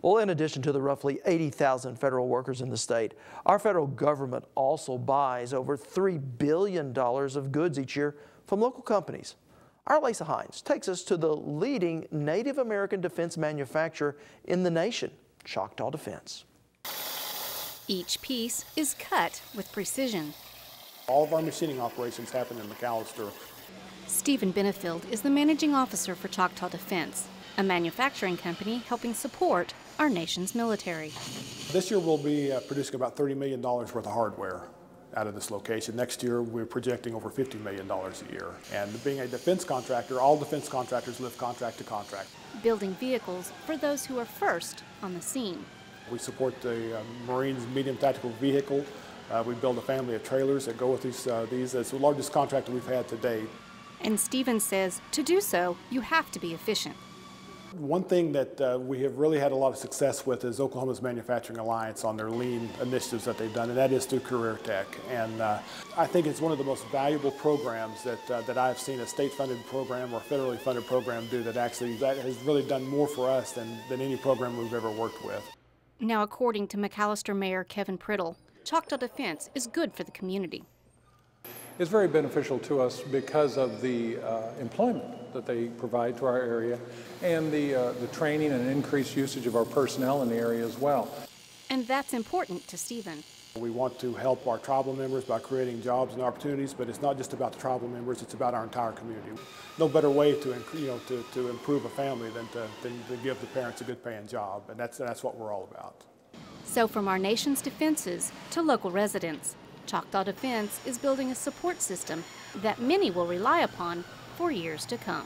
Well, in addition to the roughly 80,000 federal workers in the state, our federal government also buys over $3 billion of goods each year from local companies. Our Alisa Hines takes us to the leading Native American defense manufacturer in the nation, Choctaw Defense. Each piece is cut with precision. All of our machining operations happen in McAlester. Stephen Benefield is the managing officer for Choctaw Defense, a manufacturing company helping support our nation's military. This year we'll be uh, producing about $30 million worth of hardware out of this location. Next year we're projecting over $50 million a year. And being a defense contractor, all defense contractors live contract to contract. Building vehicles for those who are first on the scene. We support the uh, Marines medium tactical vehicle. Uh, we build a family of trailers that go with these. Uh, these. It's the largest contract we've had to date. And Stephen says to do so, you have to be efficient. One thing that uh, we have really had a lot of success with is Oklahoma's Manufacturing Alliance on their lean initiatives that they've done, and that is through Career Tech. And uh, I think it's one of the most valuable programs that, uh, that I've seen a state-funded program or federally funded program do that actually that has really done more for us than, than any program we've ever worked with. Now, according to McAlester Mayor Kevin Priddle, Choctaw Defense is good for the community. It's very beneficial to us because of the uh, employment that they provide to our area and the, uh, the training and increased usage of our personnel in the area as well. And that's important to Stephen. We want to help our tribal members by creating jobs and opportunities, but it's not just about the tribal members, it's about our entire community. No better way to, you know, to, to improve a family than to, than to give the parents a good paying job, and that's, that's what we're all about. So from our nation's defenses to local residents, Choctaw Defense is building a support system that many will rely upon for years to come.